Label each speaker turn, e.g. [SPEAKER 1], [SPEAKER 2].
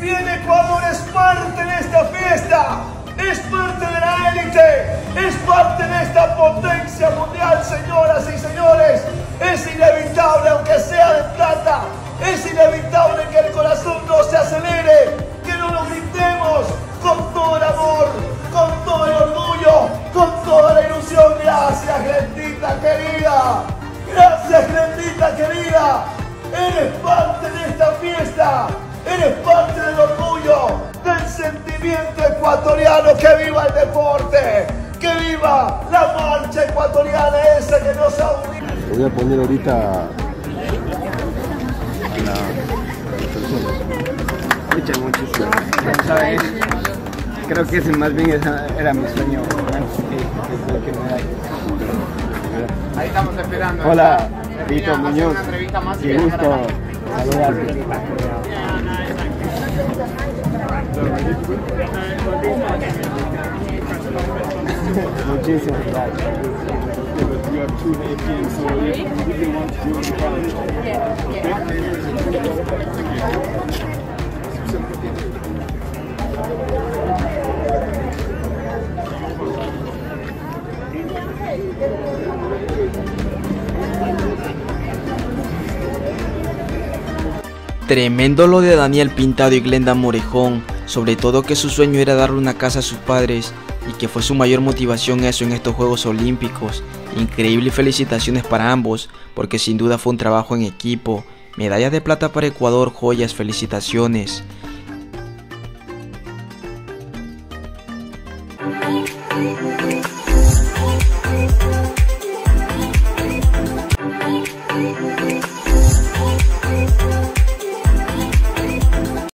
[SPEAKER 1] También Ecuador es parte de esta fiesta, es parte de la élite, es parte de esta potencia mundial, señoras y señores. Es inevitable, aunque sea de plata, es inevitable que el corazón no se acelere, que no lo gritemos con todo el amor, con todo el orgullo, con toda la ilusión. Gracias, Glendita querida. Gracias, Glendita querida. Eres parte de esta fiesta. Eres parte del orgullo, del sentimiento ecuatoriano. ¡Que viva el deporte! ¡Que viva la marcha ecuatoriana esa que nos ha unido!
[SPEAKER 2] Voy a poner ahorita la...
[SPEAKER 3] Muchas, muchas ¿Sabes? Creo que ese más bien era, era mi sueño.
[SPEAKER 4] Ahí estamos esperando.
[SPEAKER 3] Hola, Vito Muñoz. Qué gusto saludarte. Muchísimas gracias.
[SPEAKER 5] Tremendo lo de Daniel Pintado y Glenda Morejón, sobre todo que su sueño era darle una casa a sus padres y que fue su mayor motivación eso en estos Juegos Olímpicos. Increíble y felicitaciones para ambos, porque sin duda fue un trabajo en equipo. Medallas de plata para Ecuador, joyas, felicitaciones.